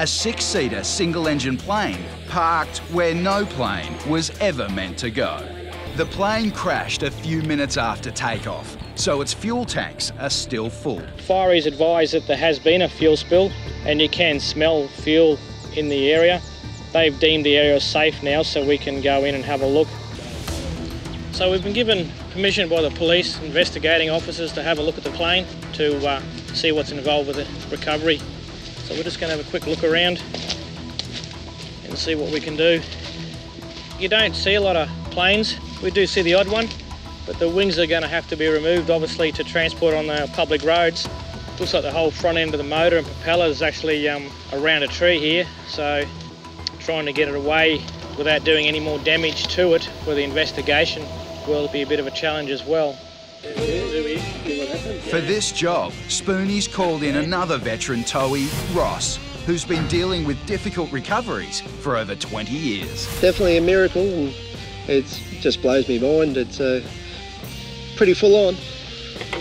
a six-seater single-engine plane parked where no plane was ever meant to go. The plane crashed a few minutes after takeoff, so its fuel tanks are still full. Fireys advise that there has been a fuel spill and you can smell fuel in the area. They've deemed the area safe now so we can go in and have a look. So we've been given permission by the police investigating officers to have a look at the plane to uh, see what's involved with the recovery. So we're just going to have a quick look around and see what we can do. You don't see a lot of planes. We do see the odd one, but the wings are going to have to be removed obviously to transport on the public roads. Looks like the whole front end of the motor and propeller is actually um, around a tree here, so trying to get it away without doing any more damage to it for the investigation will be a bit of a challenge as well. For this job, Spoonie's called in another veteran towie, Ross, who's been dealing with difficult recoveries for over 20 years. Definitely a miracle, and it just blows me mind. It's uh, pretty full on.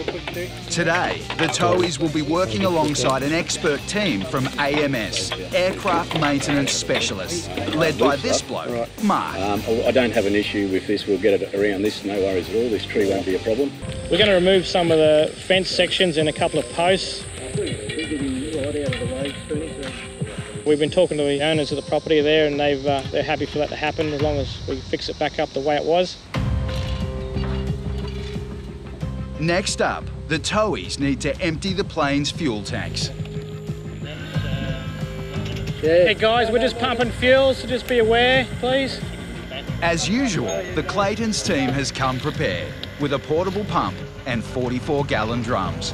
Today, the towies will be working alongside an expert team from AMS, Aircraft Maintenance Specialists, led by this bloke, Mark. Um, I don't have an issue with this. We'll get it around this. No worries at all. This tree won't be a problem. We're going to remove some of the fence sections and a couple of posts. We've been talking to the owners of the property there, and they've uh, they're happy for that to happen as long as we fix it back up the way it was. Next up, the towies need to empty the plane's fuel tanks. Hey guys, we're just pumping fuel, so just be aware, please. As usual, the Clayton's team has come prepared with a portable pump and 44 gallon drums.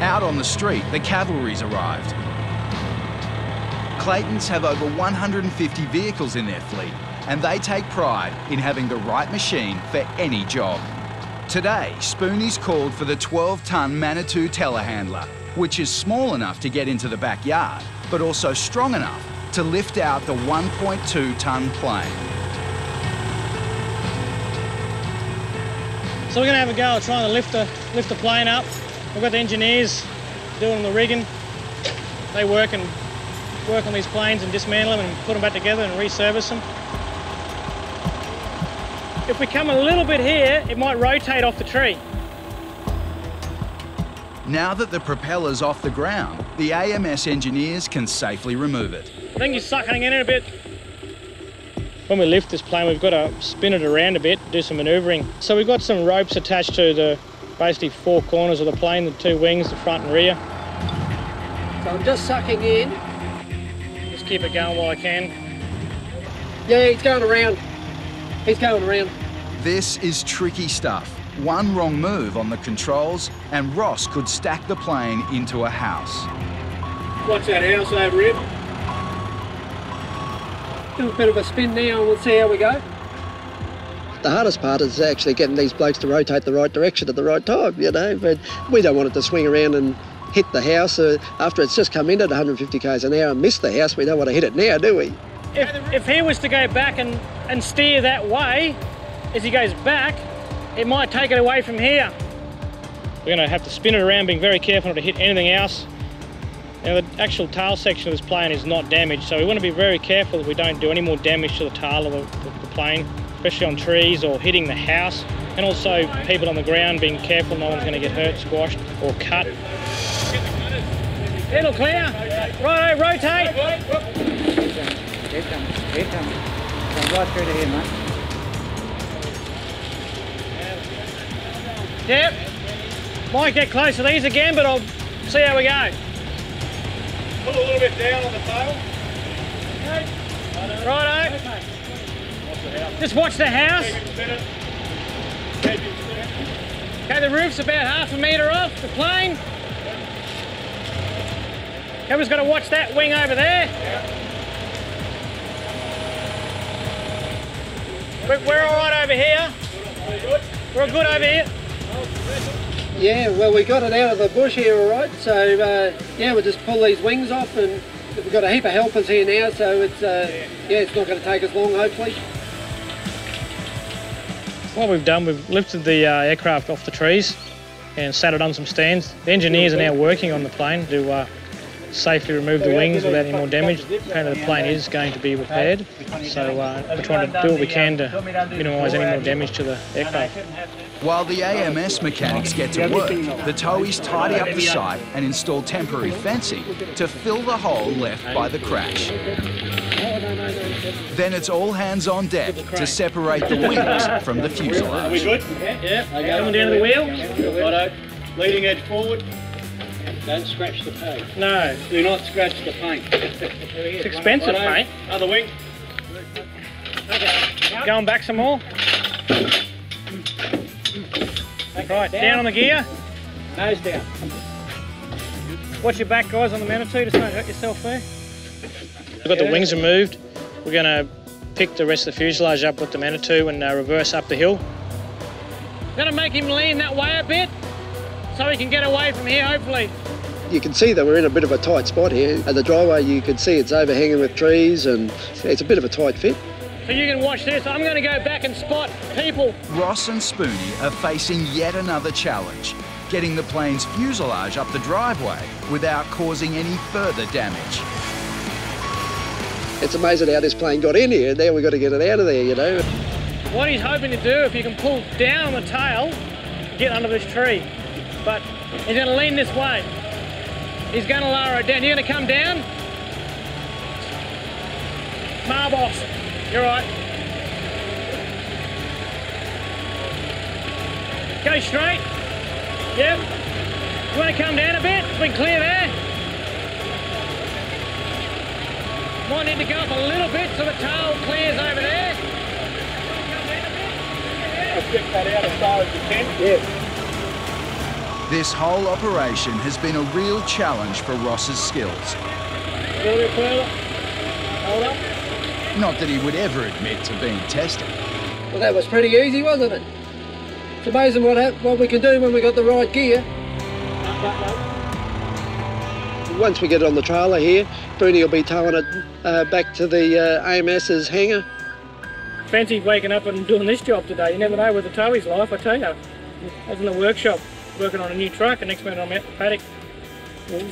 Out on the street, the cavalry's arrived. Claytons have over 150 vehicles in their fleet and they take pride in having the right machine for any job. Today, Spoonie's called for the 12-ton Manitou telehandler, which is small enough to get into the backyard, but also strong enough to lift out the 1.2-ton plane. So we're going to have a go at trying to lift the, lift the plane up. We've got the engineers doing the rigging. They work and work on these planes and dismantle them and put them back together and resurface them. If we come a little bit here, it might rotate off the tree. Now that the propeller's off the ground, the AMS engineers can safely remove it. I think you're sucking in it a bit. When we lift this plane, we've got to spin it around a bit, do some manoeuvring. So we've got some ropes attached to the basically four corners of the plane, the two wings, the front and rear. So I'm just sucking in. Just keep it going while I can. Yeah, he's going around. He's going around. This is tricky stuff. One wrong move on the controls and Ross could stack the plane into a house. Watch that house over it. Do a bit of a spin now and we'll see how we go. The hardest part is actually getting these blokes to rotate the right direction at the right time, you know, but we don't want it to swing around and hit the house uh, after it's just come in at 150 k's an hour and miss the house. We don't want to hit it now, do we? If, if he was to go back and, and steer that way, as he goes back, it might take it away from here. We're going to have to spin it around, being very careful not to hit anything else. Now the actual tail section of this plane is not damaged, so we want to be very careful that we don't do any more damage to the tail of the, the, plane, especially on trees or hitting the house. And also people on the ground being careful no one's going to get hurt, squashed or cut. It'll clear. Right, rotate. Here comes, here comes. Come right through to here, mate. Yep. Might get close to these again, but I'll see how we go. Put a little bit down on the tail. Righto. Just watch the house. Okay, the roof's about half a metre off the plane. Okay, we've got to watch that wing over there. We're, we're all right over here. We're good over here. Yeah, well, we got it out of the bush here, all right. So, uh, yeah, we'll just pull these wings off and we've got a heap of helpers here now, so it's, uh, yeah, it's not going to take us long, hopefully. What we've done, we've lifted the uh, aircraft off the trees and sat it on some stands. The engineers are now working on the plane to uh, safely remove the wings without any more damage. Apparently the plane is going to be repaired, so uh, we're trying to do what we can to minimise any more damage to the aircraft. While the AMS mechanics get to work, the towies tidy up the site and install temporary fencing to fill the hole left by the crash. Then it's all hands on deck to separate the wings from the fuselage. Are we fuselage. good? Yeah, coming down to the wheel? Righto. Leading edge forward. Don't scratch the paint. No, Do not scratch the paint. it's expensive, mate. Other wing. Going back some more. Right, down on the gear. Nose down. Watch your back, guys, on the Manitou. Just don't hurt yourself there. We've got the wings removed. We're going to pick the rest of the fuselage up with the Manitou and uh, reverse up the hill. Going to make him lean that way a bit so we can get away from here, hopefully. You can see that we're in a bit of a tight spot here. At the driveway, you can see it's overhanging with trees and it's a bit of a tight fit. So you can watch this. I'm going to go back and spot people. Ross and Spoonie are facing yet another challenge, getting the plane's fuselage up the driveway without causing any further damage. It's amazing how this plane got in here. Now we've got to get it out of there, you know. What he's hoping to do, if you can pull down the tail, get under this tree. But he's going to lean this way. He's going to lower it down. You're going to come down? Marboss, you're right. Go straight. Yep. You want to come down a bit? It's been clear there. Might need to go up a little bit so the tail clears over there. Get that out as far as you can. This whole operation has been a real challenge for Ross's skills. A little bit further. Hold up. Not that he would ever admit to being tested. Well, that was pretty easy, wasn't it? It's amazing what, what we can do when we got the right gear. Once we get it on the trailer here, Booney will be towing it uh, back to the uh, AMS's hangar. Fancy waking up and doing this job today. You never know with the towie's life, I tell you. I was in the workshop working on a new truck, and next minute I'm out in the paddock,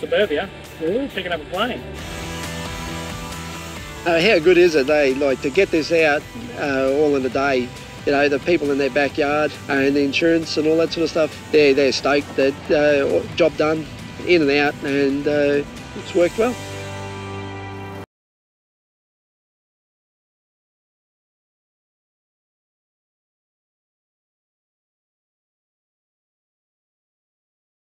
suburbia, picking up a plane. Uh, how good is it, they like to get this out uh, all in a day? You know, the people in their backyard and the insurance and all that sort of stuff. They're they're stoked that uh, job done, in and out, and uh, it's worked well.